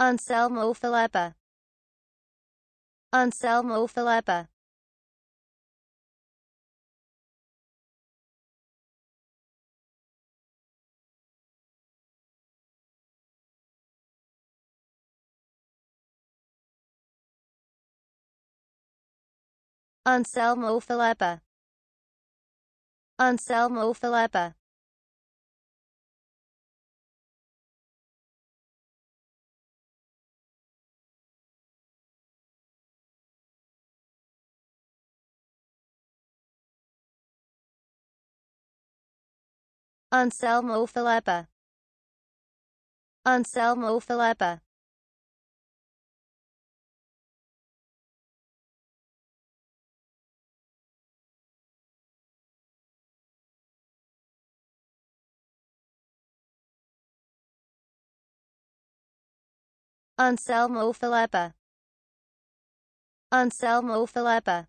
Anselmo Filippa. Anselmo Filippa. Anselmo Filippa. Anselmo Filippa. Anselmo Filippa. Anselmo Filippa. Anselmo Filippa. Anselmo Filippa.